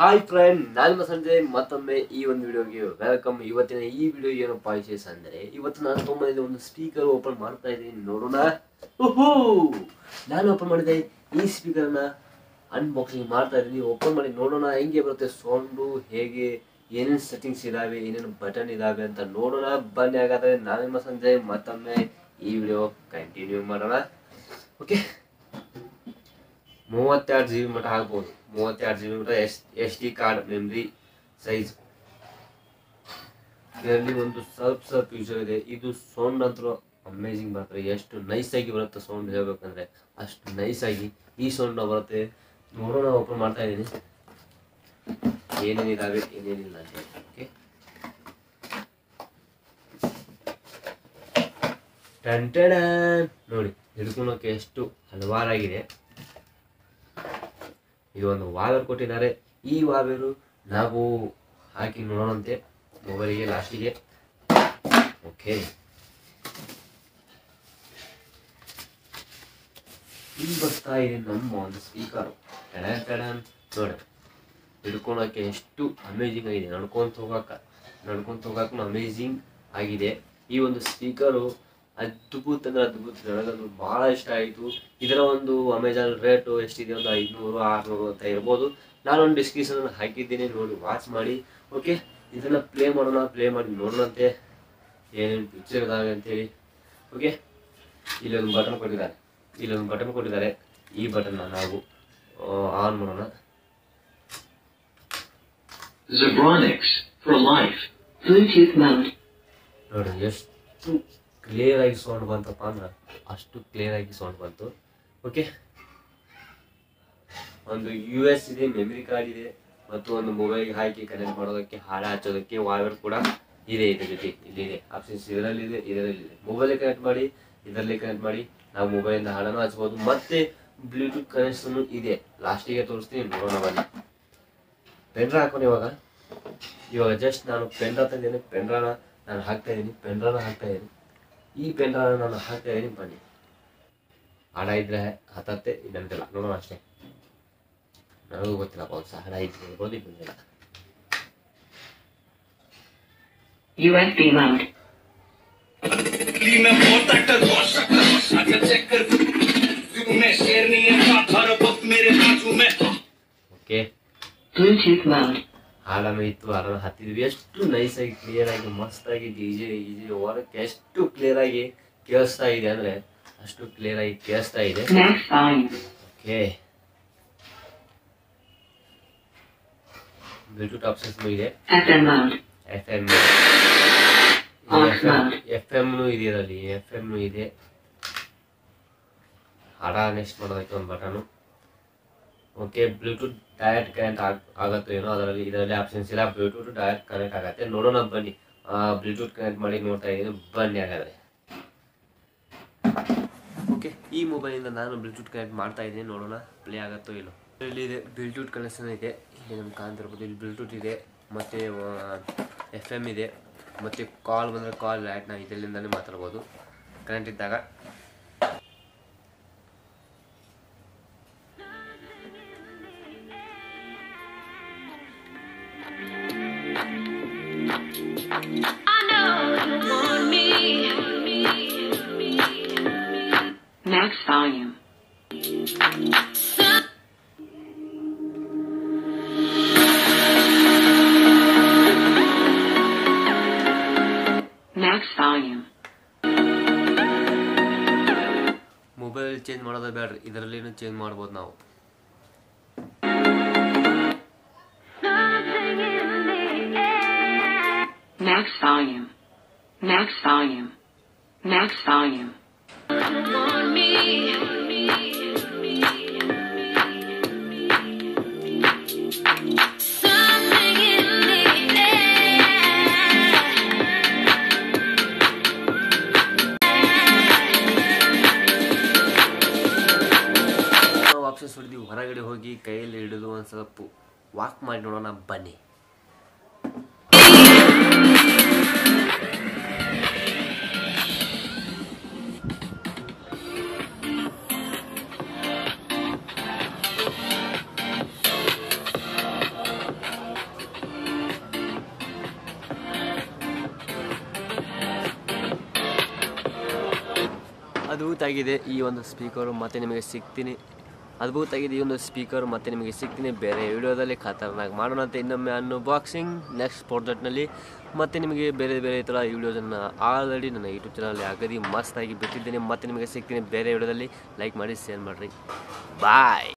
Hi friend ನಾನು ಸಂಜೆ, ಮತ್ತೊಮ್ಮೆ ಈ ಒಂದು ವಿಡಿಯೋಗೆ ವೆಲ್ಕಮ್ ಇವತ್ತಿನ ಈ ವಿಡಿಯೋ ಏನೋ ವಿಶೇಷ ಅಂದರೆ, ಇವತ್ತು ನಾನು ತೊಗೊಂಬಂದಿದ್ದೆ ಒಂದು ಸ್ಪೀಕರ್ ಓಪನ್ ಮಾಡ್ತಾ ಇದ್ದೀನಿ. ನೋಡೋಣ. ಓಹೋ ನಾನು ಓಪನ್ ಮಾಡಿದೆ ಈ ಸ್ಪೀಕರ್ನ ಅನ್ಬಾಕ್ಸಿಂಗ್ ಮಾಡ್ತಾ ಇದ್ದೀನಿ. ಓಪನ್ ಮಾಡಿ ನೋಡೋಣ, ಹೆಂಗೆ ಬರುತ್ತೆ ಸೌಂಡು ಹೇಗೆ, ಏನೇನು ಸೆಟ್ಟಿಂಗ್ಸ್ ಇದ್ದಾವೆ ಏನೇನು ಬಟನ್ ಇದ್ದಾವೆ ಅಂತ ನೋಡೋಣ. ಬನ್ನಿ ಹಾಗಾದರೆ ನಾನು ಸಂಜೆ, ಮತ್ತೊಮ್ಮೆ ಈ ವಿಡಿಯೋ ಕಂಟಿನ್ಯೂ ಮಾಡೋಣ. ಓಕೆ ಮೂವತ್ತೆರಡು ಜಿ ಬಿ ಮಟ್ಟ ಆಗ್ಬೋದು ಮೂವತ್ತೆರಡು ಜಿ ಬಿ ಮಟ್ಟ S S D card memory size ಇದರಲ್ಲಿ ಒಂದು ಸರ್ಪ್ ಸರ್ಪ್ ಯೂಸರ್ ಇದೆ. ಇದು ಸೌಂಡ್ ಅಂತೂ ಅಮೇಜಿಂಗ್ ಬರ್ತದೆ ಎಷ್ಟು ನೈಸ್ ಆಗಿ ಬರುತ್ತೆ ಸೌಂಡ್ ಹೇಳ್ಬೇಕಂದ್ರೆ. ಅಷ್ಟು ನೈಸ್ ಆಗಿ ಈ ಸೌಂಡ್ ಬರುತ್ತೆ. ನೋಡೋಣ ಓಪನ್ ಮಾಡ್ತಾ ಇದ್ದೀನಿ. ಏನೇನಿದಾವೆ ಏನೇನಿಲ್ಲ ಅಂತ ಓಕೆ ಟಂಟಡ ನೋಡಿ ಹಿಡ್ಕೊಳಕ್ಕೆ ಎಷ್ಟು ಹಲವಾರಾಗಿದೆ. ಇದು ಒಂದು ವಾಲರ್ ಕೊಟ್ಟಿದ್ದಾರೆ. ಈ ವಾಲರು ನಾವು ಹಾಕಿ ನೋಡೋಣಂತೆ ಮೊಬೈಲಿಗೆ ಲಾಸ್ಟಿಗೆ. ಓಕೆ. ಇಲ್ಲಿ ಬರ್ತಾ ಇದೆ ನಮ್ಮ ಒಂದು ಸ್ಪೀಕರ್ ನೋಡಿ. ಹಿಡ್ಕೊಳಕ್ಕೆ ಎಷ್ಟು ಅಮೇಜಿಂಗ್ ಆಗಿದೆ. ನಡ್ಕೊಂತ ಹೋಗಕ್ಕ ನಡ್ಕೊಂತ ಹೋಗಕ್ಕೂ ಅಮೇಜಿಂಗ್ ಆಗಿದೆ. ಈ ಒಂದು ಸ್ಪೀಕರು ಅದ್ಭುತ ಅಂದ್ರೆ ಅದ್ಭುತ ನನಗಂತೂ ಬಹಳ ಇಷ್ಟ ಆಯಿತು. ಇದರ ಒಂದು ಅಮೆಜಾನ್ ರೇಟು ಎಷ್ಟಿದೆ ಒಂದು ಐದುನೂರು ಆರುನೂರು ಅಂತ ಇರ್ಬೋದು ನಾನೊಂದು ಡಿಸ್ಕ್ರಿಪ್ಷನ್ ಹಾಕಿದ್ದೀನಿ ನೋಡಿ ವಾಚ್ ಮಾಡಿ. ಓಕೆ ಇದನ್ನು ಪ್ಲೇ ಮಾಡೋಣ ಪ್ಲೇ ಮಾಡಿ ನೋಡೋಣಂತೆ. ಏನೇನು ಪಿಕ್ಚರ್ ಇದಾವೆ ಅಂತೇಳಿ. ಓಕೆ ಇಲ್ಲೊಂದು ಬಟನ್ ಕೊಟ್ಟಿದ್ದಾರೆ. ಇಲ್ಲೊಂದು ಬಟನ್ ಕೊಟ್ಟಿದ್ದಾರೆ. ಈ ಬಟನ್ನ ನಾವು ಆನ್ ಮಾಡೋಣ. ನೋಡಿ ಎಷ್ಟು ಕ್ಲಿಯರ್ ಆಗಿ ಸೌಂಡ್ ಬಂತಪ್ಪ ಅಂದ್ರೆ ಅಷ್ಟು ಕ್ಲಿಯರ್ ಆಗಿ ಸೌಂಡ್ ಬಂತು. ಓಕೆ ಒಂದು ಯು ಎಸ್ ಇದೆ ಮೆಮರಿ ಕಾರ್ಡ್ ಇದೆ, ಮತ್ತು ಒಂದು ಮೊಬೈಲ್ಗೆ ಹಾಕಿ ಕನೆಕ್ಟ್ ಮಾಡೋದಕ್ಕೆ ಹಾಳೆ ಹಚ್ಚೋದಕ್ಕೆ ವಾಯರ್ ಕೂಡ ಇದೆ ಇದ್ರ ಜೊತೆ. ಇಲ್ಲಿದೆ ಆಪ್ಷನ್ಸ್ ಇದರಲ್ಲಿದೆ ಇದರಲ್ಲಿದೆ ಮೊಬೈಲ್ ಕನೆಕ್ಟ್ ಮಾಡಿ, ಇದರಲ್ಲಿ ಕನೆಕ್ಟ್ ಮಾಡಿ, ನಾವು ಮೊಬೈಲಿಂದ ಹಾಳನ್ನು ಹಚ್ಬೋದು. ಮತ್ತೆ ಬ್ಲೂಟೂತ್ ಕನೆಕ್ಷನ್ ಇದೆ. ಲಾಸ್ಟಿಗೆ ತೋರಿಸ್ತೀನಿ, ನೋಡೋಣ ಬನ್ನಿ. ಪೆನ್ಡ್ರಾ ಹಾಕೋಣ ಇವಾಗ. ಇವಾಗ ಜಸ್ಟ್ ನಾನು ಪೆನ್ಡ್ರಾ ತಂದಿದ್ದೀನಿ. ಪೆನ್ಡ್ರಾನ ನಾನು ಹಾಕ್ತಾ ಇದ್ದೀನಿ. ಪೆನ್ಡ್ರಾನ ಹಾಕ್ತಾ ಇದ್ದೀನಿ. ಈ ಪೆನ್ ನಾನು ಹಾಕ್ತಾ ಇದ್ದೀನಿ ಬನ್ನಿ ಹಣ ಇದ್ರೆ ಹತ್ತತ್ತೆ ಇದಂತೆಲ್ಲ ನೋಡೋಣ ಅಷ್ಟೇ ನನಗೂ ಗೊತ್ತಿಲ್ಲ ಪೌಸ ಹಣ ಇದ್ರೆ ಇರ್ಬೋದು ಇದ್ದಿಲ್ಲ ओके okay. Bluetooth mode. ಹಾಡನ್ನು ಇತ್ತು ಹಾಡನ್ನು ಹತ್ತಿದ್ವಿ. ಎಷ್ಟು ನೈಸ್ ಆಗಿ ಕ್ಲಿಯರ್ ಆಗಿ ಮಸ್ತ್ ಆಗಿ ಈಜಿ ಈಜಿ ಹೊರಕ್ಕೆ ಎಷ್ಟು ಕ್ಲಿಯರ್ ಆಗಿ ಕೇಳಿಸ್ತಾ ಇದೆ ಅಂದ್ರೆ ಅಷ್ಟು ಕ್ಲಿಯರ್ ಆಗಿ ಕೇಳಿಸ್ತಾ ಇದೆ. ಓಕೆ ಬ್ಲೂಟೂತ್ ಆಪ್ಷನ್ಸ್ ಇದೆ. F M. ಎಫ್ ಎಮ್ನು ಇದೆ ಅದರಲ್ಲಿ ಎಫ್ ಎಮ್ನು ಇದೆ. ಹಾಡ ನೆಕ್ಸ್ಟ್ ಮಾಡೋದಕ್ಕೆ ಒಂದು button okay Bluetooth direct connect ಆಗ, ಆಗತ್ತೋ ಏನೋ ಅದರಲ್ಲಿ, ಇದರಲ್ಲಿ ಆಪ್ಷನ್ಸ್ ಇಲ್ಲ. ಬ್ಲೂಟೂತ್ ಡೈರೆಕ್ಟ್ ಕನೆಕ್ಟ್ ಆಗುತ್ತೆ. ನೋಡೋಣ, ಬನ್ನಿ. ಬ್ಲೂಟೂತ್ ಕನೆಕ್ಟ್ ಮಾಡಿ ನೋಡ್ತಾ ಇದ್ದೀನಿ. ಬನ್ನಿ ಹಾಗಾದರೆ. ಓಕೆ, ಈ ಮೊಬೈಲಿಂದ ನಾನು ಬ್ಲೂಟೂತ್ ಕನೆಕ್ಟ್ ಮಾಡ್ತಾ ಇದ್ದೀನಿ. ನೋಡೋಣ ಪ್ಲೇ ಆಗುತ್ತೋ ಇಲ್ಲೋ. ಇಲ್ಲಿ ಇದೆ ಬ್ಲೂಟೂತ್ ಕನೆಕ್ಷನ್ ಇದೆ. ಇಲ್ಲಿ ನಮ್ಗೆ ಕಾಣ್ತಿರ್ಬೋದು, ಇಲ್ಲಿ ಬ್ಲೂಟೂತ್ ಇದೆ. ಮತ್ತು ಎಫ್ ಎಂ ಇದೆ. ಮತ್ತು ಕಾಲ್ ಬಂದರೆ ಕಾಲ್ ಲ್ಯಾಟ್ನ ಇದರಿಂದಲೇ ಮಾತಾಡ್ಬೋದು. ಕರೆಂಟ್ ಇದ್ದಾಗ Max volume. Max volume. Mobile change ಮಾಡೋದು ಬೇಡ್ರಿ ಇದರಲ್ಲಿನೂ ಚೇಂಜ್ ಮಾಡ್ಬೋದು ನಾವು Max volume. Max volume. Max volume. ಹೊರಗಡೆ ಹೋಗಿ ಕೈಯಲ್ಲಿ ಹಿಡಿದು ಒಂದು ಸ್ವಲ್ಪ ವಾಕ್ ಮಾಡಿ ನೋಡೋಣ ಬನ್ನಿ ಅದ್ಭುತ ಆಗಿದೆ ಈ ಒಂದು ಸ್ಪೀಕರು ಮತ್ತೆ ನಿಮಗೆ ಸಿಗ್ತೀನಿ. ಅದ್ಭುತ ಆಗಿದೆ ಈ ಒಂದು ಸ್ಪೀಕರ್ ಮತ್ತೆ ನಿಮಗೆ ಸಿಗ್ತೀನಿ. ಬೇರೆ ವಿಡಿಯೋದಲ್ಲಿ ಮಾಡೋಣ ಅಂತ ಇನ್ನೊಮ್ಮೆ ಅನ್ಬಾಕ್ಸಿಂಗ್ ನೆಕ್ಸ್ಟ್ ಪ್ರಾಡಕ್ಟ್ನಲ್ಲಿ ಮತ್ತೆ ನಿಮಗೆ ಬೇರೆ ಬೇರೆ ಥರ ವಿಡಿಯೋಸನ್ನು ಆಲ್ರೆಡಿ ನನ್ನ ಯೂಟ್ಯೂಬ್ ಚಾನಲ್ ಅಗದಿ ಮಸ್ತಾಗಿ ಬಿಟ್ಟಿದ್ದೀನಿ. ಮತ್ತೆ ನಿಮಗೆ ಸಿಗ್ತೀನಿ ಬೇರೆ ವಿಡಿಯೋದಲ್ಲಿ. ಲೈಕ್ ಮಾಡಿ ಶೇರ್ ಮಾಡಿರಿ. ಬಾಯ್